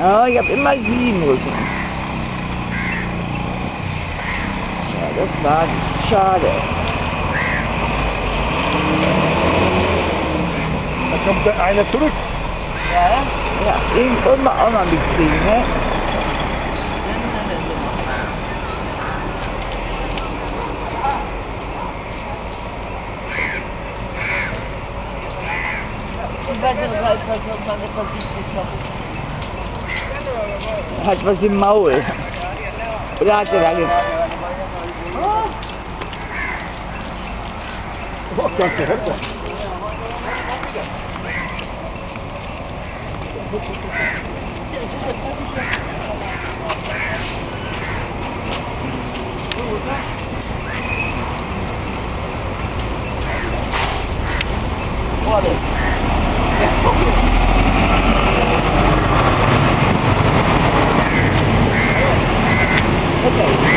Ja, ich habe immer sie im Rücken. Ja, das war nichts. Schade. Da kommt der einer zurück. Ja, den wollen wir auch noch mitkriegen, ne? Ich weiß nicht, was was man sieht. Hat was im Maul. Oder hat er da Oh Gott, Hütte. Vorwärts. Okay.